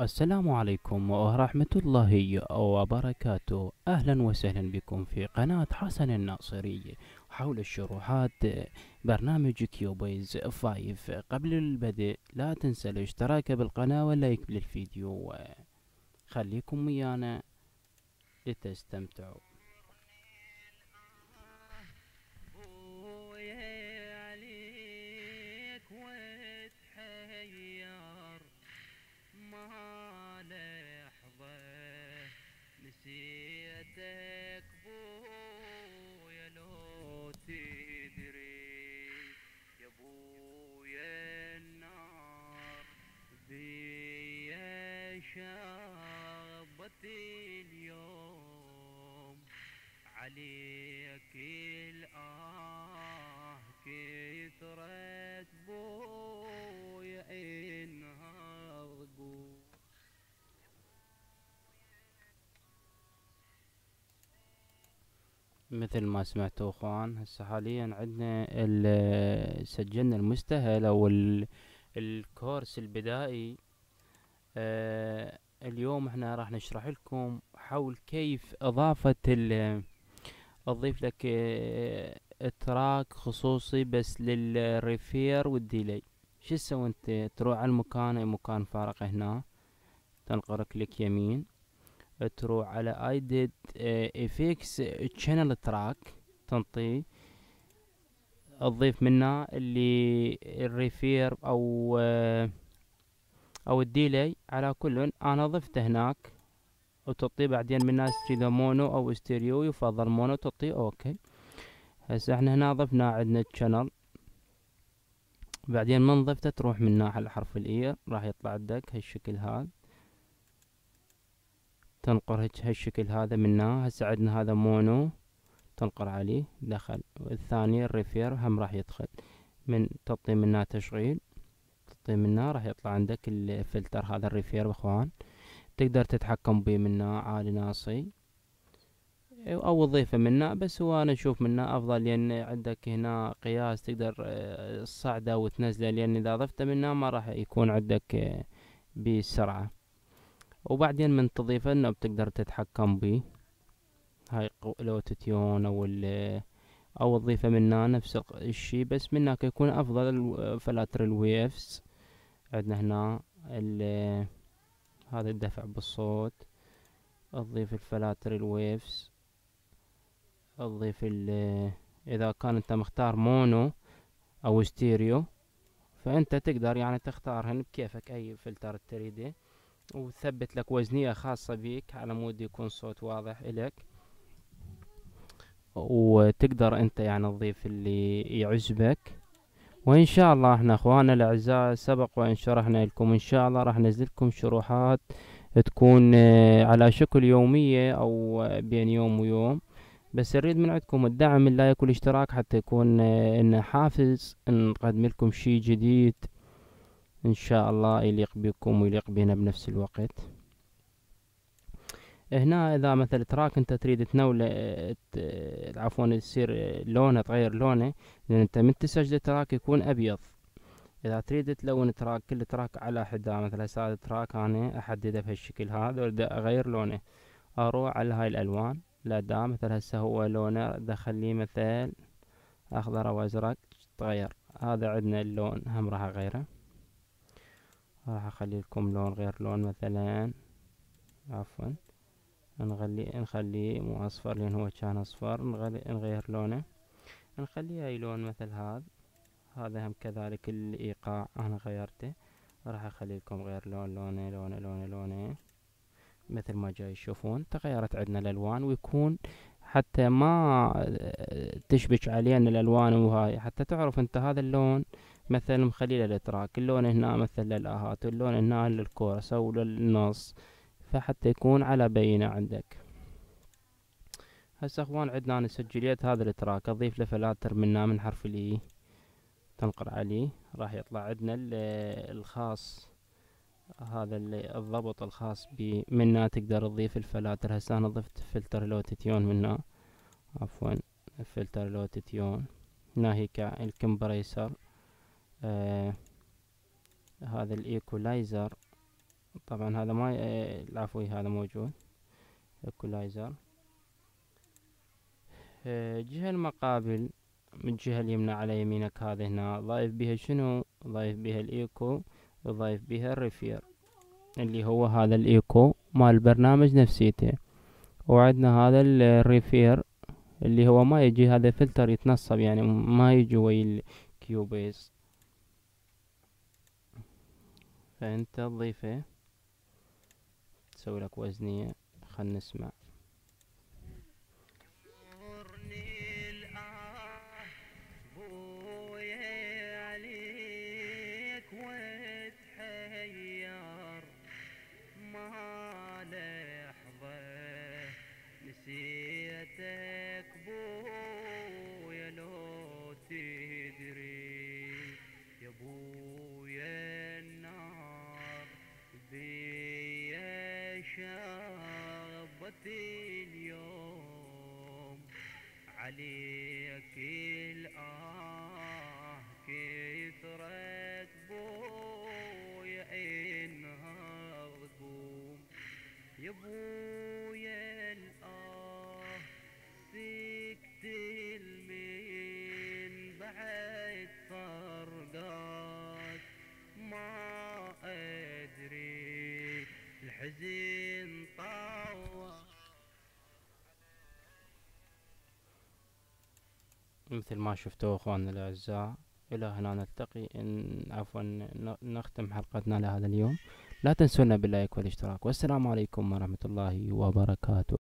السلام عليكم ورحمة الله وبركاته. أهلا وسهلا بكم في قناة حسن الناصري حول الشروحات برنامج Cubase 5 قبل البدء لا تنسى الاشتراك بالقناة وال like للفيديو خليكم ويانا لتستمتعوا. عليك الآه قول مثل ما سمعتوا أخوان هسه حاليا عندنا سجلنا المستهل أو الكورس البدائي. آه اليوم إحنا راح نشرح لكم حول كيف إضافة أضيف لك آه track خصوصي بس لل reverb وال delay. شو تسوي أنت؟ تروح على المكان مكان فارغ هنا تنقر click يمين. تروح على add FX channel track تنطيه تضيف منه اللي ال reverb أو آه أو ال delay على كل. أنا ضفته هناك. وتعطيه بعدين من ناس تريده mono أو استيريو يفضل mono تعطيه OK. هسه إحنا هنا ضفنا عندنا ال channel بعدين من ضفته تروح من على حرف ال R راح يطلع عندك هالشكل هذا. تنقر هالشكل هذا منه هسه عندنا هذا mono. تنقر عليه. دخل. والثاني ال reverb هم راح يدخل. من تعطي منه تشغيل. تعطي منه راح يطلع عندك الفلتر هذا ال reverb إخوان. تقدر تتحكم به منه عالي ناصي. أو تضيفه منه بس هو أنا أشوف منه أفضل لأن عندك هنا قياس تقدر تصعده وتنزله لأن إذا ضفته منه ما راح يكون عندك بسرعة. وبعدين من تضيفه إنه بتقدر تتحكم به هاي ال autotune أو أو تضيفه منه نفس الشي بس من هناك يكون افضل فلاتر ال Waves. عندنا هنا هذا الدفع بالصوت تضيف الفلاتر ال Waves تضيف إذا كان أنت مختار mono أو ستيريو فأنت تقدر يعني تختارهن بكيفك أي فلتر تريده وثبت لك وزنية خاصة بيك على مود يكون صوت واضح إلك وتقدر أنت يعني تضيف اللي يعجبك وإن شاء الله إحنا أخواننا الأعزاء سبق وإن شرحنا لكم إن شاء الله راح ننزل لكم شروحات تكون على شكل يومية أو بين يوم ويوم. بس نريد من عندكم الدعم ال like والاشتراك حتى يكون إلنا حافز نقدم لكم شي جديد إن شاء الله يليق بكم ويليق بنا بنفس الوقت. هنا إذا مثلا track أنت تريد تنول عفوا يصير لونه تغير لونه لأن أنت من تسجل track يكون أبيض. إذا تريد تلون track كل track على حدة مثلا هذا track أنا أحدده بهالشكل هذا واريد أغير لونه. أروح على هاي الألوان الاداة مثلا هسه هو لونه اخليه مثل أخضر أو أزرق تغير. هذا عندنا اللون هم راح أغيره. راح أخلي لكم لون غير لون مثلا عفوا. نخلي نخليه مو اصفر لأن هو كان اصفر نغير لونه. نخليه اي لون مثل هذا هذا هم كذلك الايقاع أنا غيرته راح اخلي لكم غير لون لونه لونه لونه لونه. مثل ما جاي تشوفون تغيرت عندنا الالوان ويكون حتى ما تشبك علينا الألوان وهاي حتى تعرف أنت هذا اللون مثلا مخلي الإتراك. اللون هنا مثل للآهات. اللون هنا للكورس أو للنص فحتى يكون على بينة عندك. هسه أخوان عندنا أنا سجليت هذا ال track. أضيف له فلاتر منه من حرف ال e تنقر عليه. راح يطلع عندنا الخاص هذا الضبط الخاص بي منه تقدر تضيف الفلاتر. هسه أنا ضفت فلتر ال autotune منه عفوا فلتر ال autotune. ناهيك ال compressor. آه هذا ال equalizer طبعا هذا ما العفوي هذا موجود. equalizer الجهة المقابل من الجهة اليمنى على يمينك هذه هنا. ضايف بها شنو؟ ضايف بها الإيكو وضايف بها ال reverb اللي هو هذا الإيكو مال البرنامج نفسيته وعندنا هذا ال- ال reverb اللي هو ما يجي هذا فلتر يتنصب يعني ما يجي ويا الكيوبيز فأنت تضيفه. تسوي لك وزنية خل نسمع. بيا شابت اليوم عليك الآه كثرت بويا إنها تقوم يا بويا الآه سكت المين بعد فرقات. ما أدري الحزن مثل ما شفتوا أخواننا الأعزاء إلى هنا نلتقي. إن عفوا نختم حلقتنا لهذا اليوم. لا تنسونا باللايك والاشتراك. والسلام عليكم ورحمة الله وبركاته.